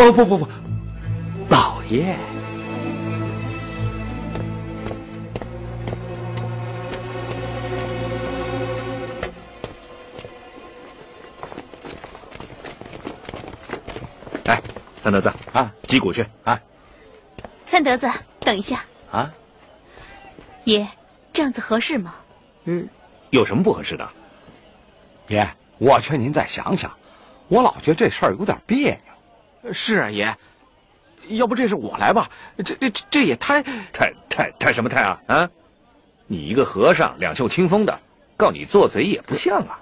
哦不不不，老爷。哎，三德子啊，击鼓去啊！三德子，等一下啊！爷，这样子合适吗？嗯，有什么不合适的？爷，我劝您再想想，我老觉得这事儿有点别扭。是啊，爷，要不这事我来吧？这这这也太太太太什么太啊啊！你一个和尚，两袖清风的，告你做贼也不像啊。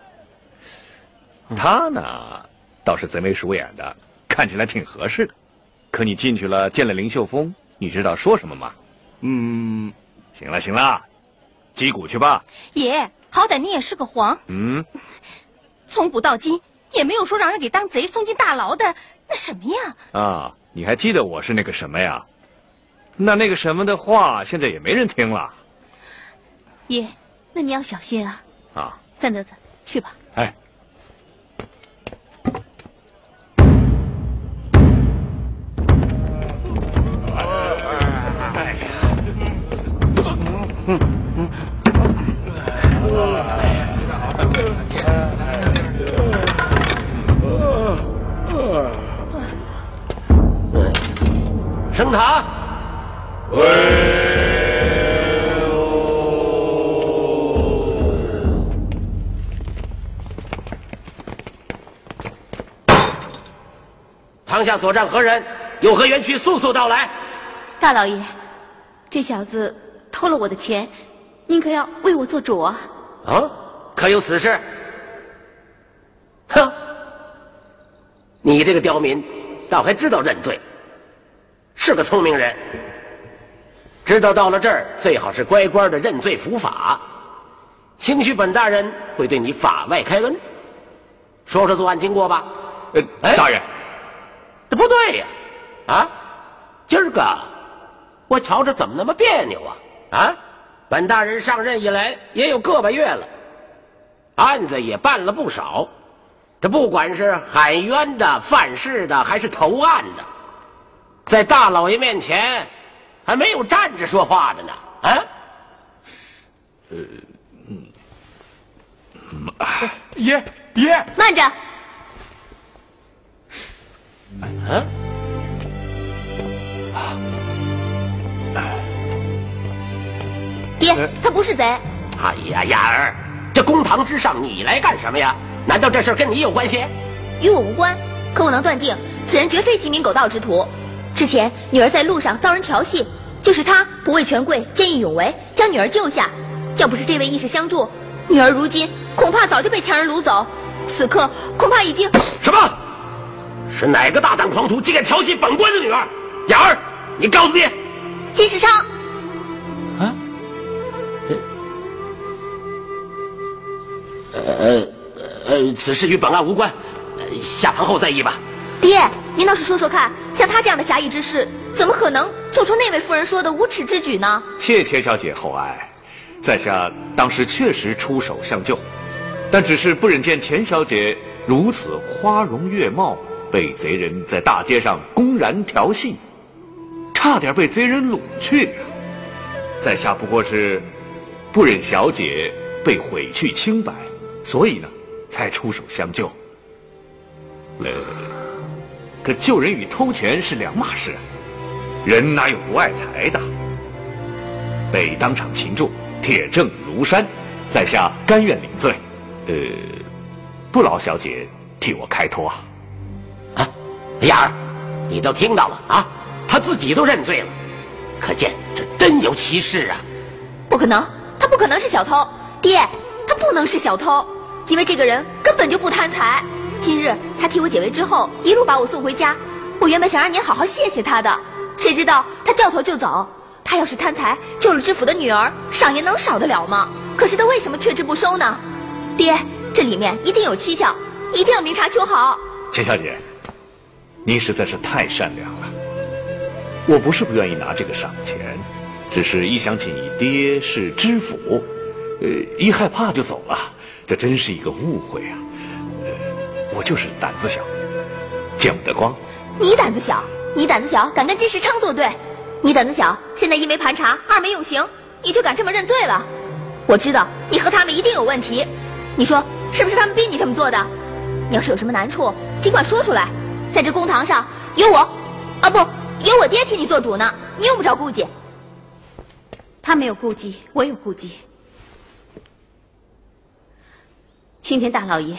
他呢，倒是贼眉鼠眼的，看起来挺合适的。可你进去了，见了林秀峰，你知道说什么吗？嗯，行了行了，击鼓去吧。爷，好歹你也是个皇。嗯。从古到今，也没有说让人给当贼送进大牢的。那什么呀？啊，你还记得我是那个什么呀？那那个什么的话，现在也没人听了。爷，那你要小心啊。啊，三德子，去吧。哎。升堂。堂下所站何人？有何冤屈？速速道来。大老爷，这小子偷了我的钱，您可要为我做主啊！啊，可有此事？哼，你这个刁民，倒还知道认罪。是个聪明人，知道到了这儿最好是乖乖的认罪伏法。兴许本大人会对你法外开恩。说说作案经过吧。呃，大人，这不对呀！啊，今儿个我瞧着怎么那么别扭啊？啊，本大人上任以来也有个把月了，案子也办了不少。这不管是喊冤的、犯事的，还是投案的。在大老爷面前，还没有站着说话的呢。啊？呃，嗯，爷爷，慢着。嗯？爹，他不是贼。哎呀，雅儿，这公堂之上，你来干什么呀？难道这事跟你有关系？与我无关，可我能断定，此人绝非鸡鸣狗盗之徒。之前女儿在路上遭人调戏，就是他不畏权贵，见义勇为，将女儿救下。要不是这位义士相助，女儿如今恐怕早就被强人掳走。此刻恐怕已经什么？是哪个大胆狂徒竟敢调戏本官的女儿？雅儿，你告诉爹。金世昌。啊？呃呃，此事与本案无关，下堂后再议吧。爹，您倒是说说看，像他这样的侠义之士，怎么可能做出那位夫人说的无耻之举呢？谢钱小姐厚爱，在下当时确实出手相救，但只是不忍见钱小姐如此花容月貌，被贼人在大街上公然调戏，差点被贼人掳去。在下不过是不忍小姐被毁去清白，所以呢，才出手相救。呃。可救人与偷钱是两码事，人哪有不爱财的？被当场擒住，铁证如山，在下甘愿领罪。呃，不劳小姐替我开脱。啊，啊雅儿，你都听到了啊？他自己都认罪了，可见这真有其事啊！不可能，他不可能是小偷。爹，他不能是小偷，因为这个人根本就不贪财。今日他替我解围之后，一路把我送回家。我原本想让您好好谢谢他的，谁知道他掉头就走。他要是贪财救了知府的女儿，赏银能少得了吗？可是他为什么却之不收呢？爹，这里面一定有蹊跷，一定要明察秋毫。钱小姐，您实在是太善良了。我不是不愿意拿这个赏钱，只是一想起你爹是知府，呃，一害怕就走了，这真是一个误会啊。我就是胆子小，见不得光。你胆子小，你胆子小，敢跟金石昌作对。你胆子小，现在一没盘查，二没用刑，你就敢这么认罪了？我知道你和他们一定有问题，你说是不是他们逼你这么做的？你要是有什么难处，尽管说出来，在这公堂上有我，啊不，有我爹替你做主呢，你用不着顾忌。他没有顾忌，我有顾忌。青天大老爷，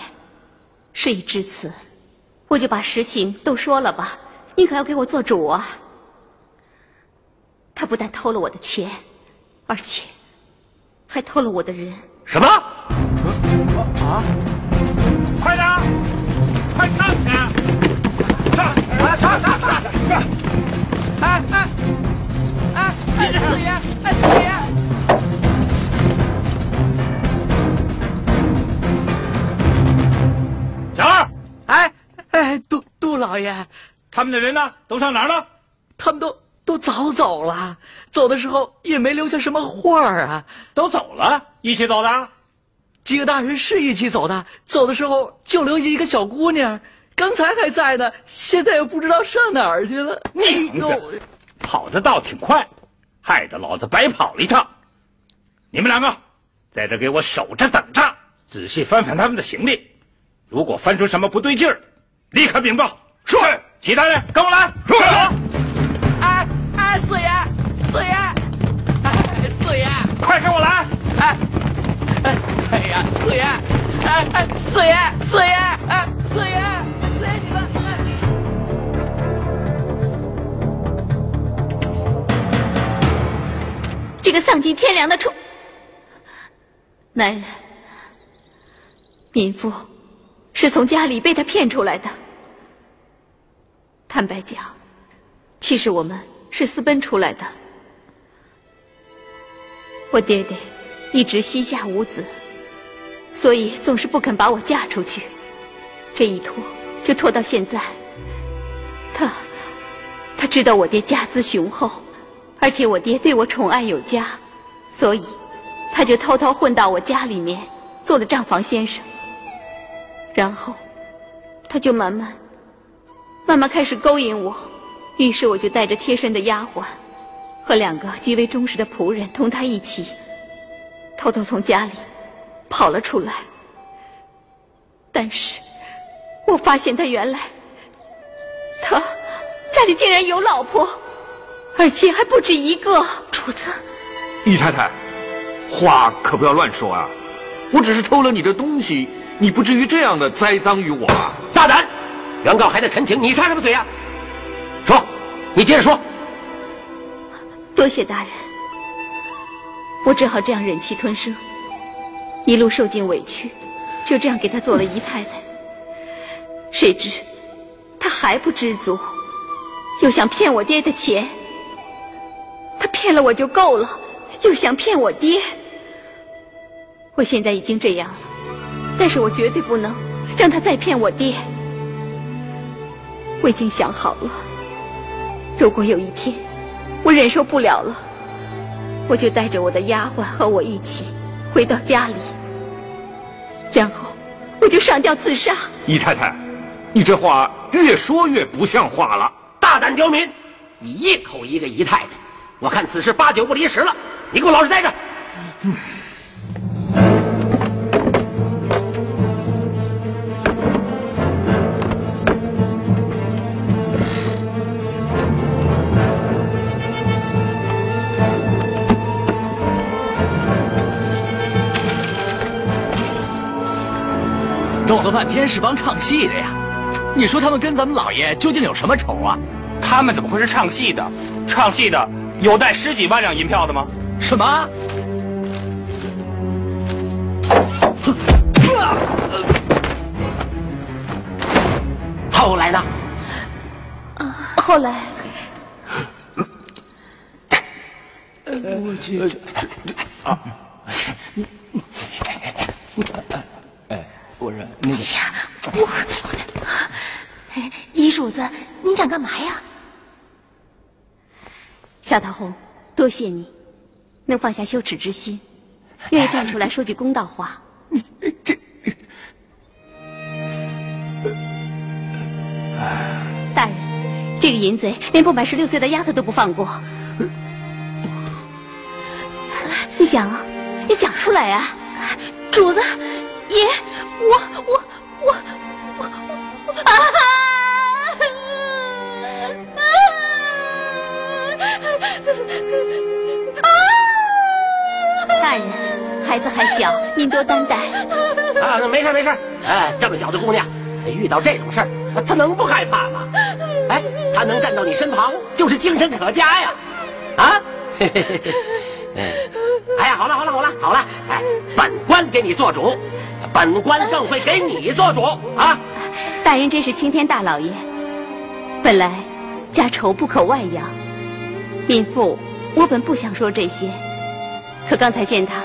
事已至此，我就把实情都说了吧，你可要给我做主啊！他不但偷了我的钱，而且还偷了我的人。什么？啊！快点，快上去！上！上上上上！哎哎哎！哎四爷！老爷，他们的人呢？都上哪儿了？他们都都早走了，走的时候也没留下什么话儿啊。都走了，一起走的？几个大人是一起走的，走的时候就留下一个小姑娘，刚才还在呢，现在又不知道上哪儿去了。你都跑的倒挺快，害得老子白跑了一趟。你们两个在这给我守着等着，仔细翻翻他们的行李。如果翻出什么不对劲儿，立刻禀报。是。其他人跟我来。是。哎哎，四爷，四爷，哎，四爷，快跟我来。哎。哎呀，四爷！哎哎，四爷，四爷！哎，四爷，四爷，你们！这个丧尽天良的畜男人，民妇是从家里被他骗出来的。坦白讲，其实我们是私奔出来的。我爹爹一直膝下无子。所以总是不肯把我嫁出去，这一拖就拖到现在。他，他知道我爹家资雄厚，而且我爹对我宠爱有加，所以他就偷偷混到我家里面做了账房先生。然后，他就慢慢、慢慢开始勾引我，于是我就带着贴身的丫鬟和两个极为忠实的仆人同他一起，偷偷从家里。跑了出来，但是我发现他原来，他家里竟然有老婆，而且还不止一个。主子，姨太太，话可不要乱说啊！我只是偷了你的东西，你不至于这样的栽赃于我吧！大胆！原告还在陈情，你插什么嘴呀？说，你接着说。多谢大人，我只好这样忍气吞声。一路受尽委屈，就这样给他做了姨太太。谁知他还不知足，又想骗我爹的钱。他骗了我就够了，又想骗我爹。我现在已经这样了，但是我绝对不能让他再骗我爹。我已经想好了，如果有一天我忍受不了了，我就带着我的丫鬟和我一起回到家里。然后我就上吊自杀。姨太太，你这话越说越不像话了。大胆刁民，你一口一个姨太太，我看此事八九不离十了。你给我老实待着。弄了半天是帮唱戏的呀！你说他们跟咱们老爷究竟有什么仇啊？他们怎么会是唱戏的？唱戏的有带十几万两银票的吗？什么？后来呢？后来，我这这啊！不是那个，我，姨主子，您想干嘛呀？夏桃红，多谢你，能放下羞耻之心，愿意站出来说句公道话。你这，大人，这个淫贼连不满十六岁的丫头都不放过。你讲啊，你讲出来啊！主子，爷，小，您多担待。啊，那没事没事。哎，这么小的姑娘，遇到这种事儿，她能不害怕吗？哎，她能站到你身旁，就是精神可嘉呀！啊，嘿嘿嘿嘿。哎呀，好了好了好了好了，哎，本官给你做主，本官更会给你做主啊！大人真是青天大老爷，本来家丑不可外扬，民妇我本不想说这些，可刚才见他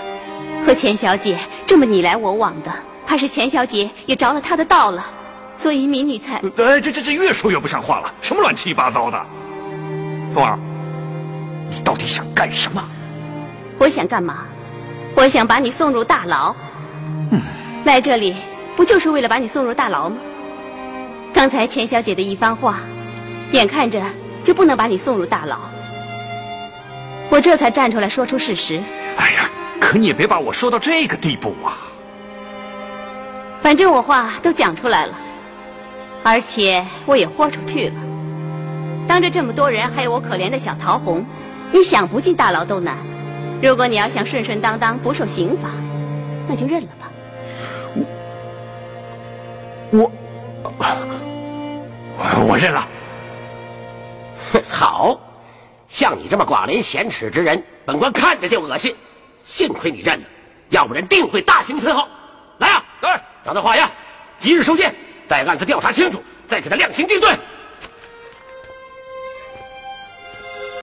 和钱小姐这么你来我往的，怕是钱小姐也着了他的道了，所以民女才……哎，这这这越说越不像话了，什么乱七八糟的？凤儿，你到底想干什么？我想干嘛？我想把你送入大牢。来这里不就是为了把你送入大牢吗？刚才钱小姐的一番话，眼看着就不能把你送入大牢，我这才站出来说出事实。哎呀，可你也别把我说到这个地步啊！反正我话都讲出来了，而且我也豁出去了。当着这么多人，还有我可怜的小桃红，你想不进大牢都难。如果你要想顺顺当当不受刑罚，那就认了吧。我我我认了。好，像你这么寡廉鲜耻之人，本官看着就恶心。幸亏你认了，要不然定会大刑伺候。来啊，对，让他画押，即日收监，待案子调查清楚，再给他量刑定罪。